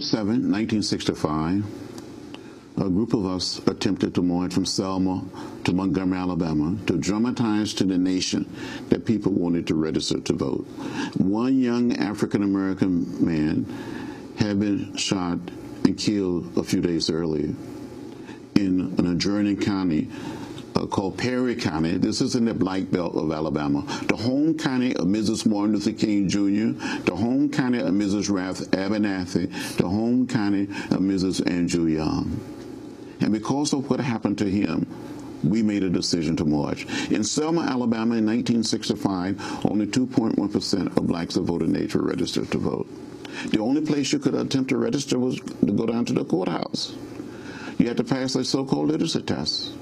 7, 1965, a group of us attempted to march from Selma to Montgomery, Alabama, to dramatize to the nation that people wanted to register to vote. One young African American man had been shot and killed a few days earlier in an adjoining county called Perry County. This is in the Black Belt of Alabama. The home county of Mrs. Martin Luther King Jr., the home county of Mrs. Ralph Abernathy, the home county of Mrs. Andrew Young. And because of what happened to him, we made a decision to march. In Selma, Alabama in 1965, only 2.1% of blacks of voting age were registered to vote. The only place you could attempt to register was to go down to the courthouse. You had to pass a so-called literacy test.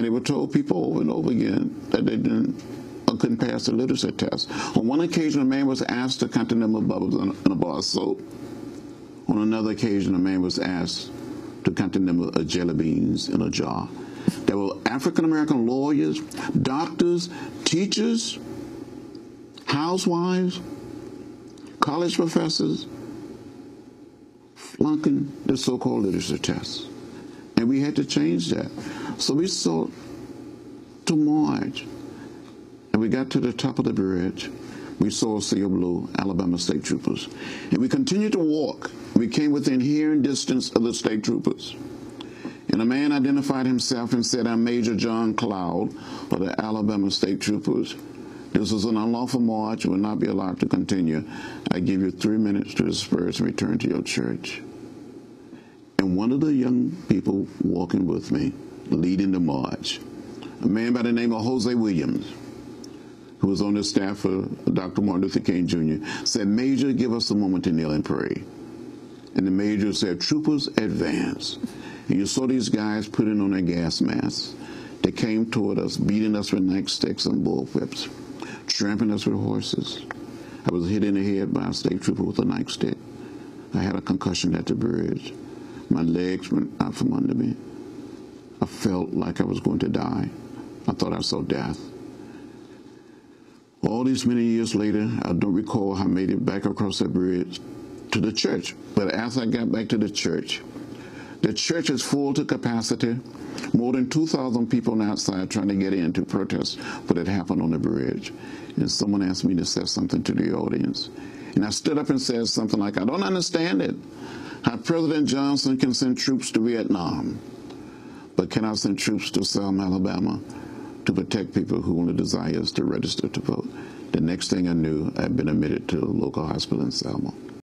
And they were told people over and over again that they didn't or couldn't pass the literacy test. On one occasion, a man was asked to count the number of bubbles in a bar of soap. On another occasion, a man was asked to count the number of jelly beans in a jar. There were African American lawyers, doctors, teachers, housewives, college professors flunking the so-called literacy test. And we had to change that. So we saw to march. And we got to the top of the bridge. We saw a sea of blue, Alabama state troopers. And we continued to walk. We came within hearing distance of the state troopers. And a man identified himself and said, I'm Major John Cloud of the Alabama State Troopers. This is an unlawful march and will not be allowed to continue. I give you three minutes to disperse and return to your church. And one of the young people walking with me, leading the march, a man by the name of Hosea Williams, who was on the staff of Dr. Martin Luther King Jr., said, Major, give us a moment to kneel and pray. And the major said, Troopers, advance. And you saw these guys putting on their gas masks. They came toward us, beating us with nightsticks and bullwhips, trampling us with horses. I was hit in the head by a state trooper with a nightstick. I had a concussion at the bridge. My legs went out from under me. I felt like I was going to die. I thought I saw death. All these many years later, I don't recall how I made it back across that bridge to the church. But as I got back to the church, the church is full to capacity. More than 2,000 people outside trying to get in to protest what had happened on the bridge. And someone asked me to say something to the audience. And I stood up and said something like, I don't understand it how President Johnson can send troops to Vietnam, but cannot send troops to Selma, Alabama to protect people who only desires to register to vote. The next thing I knew, I'd been admitted to a local hospital in Selma.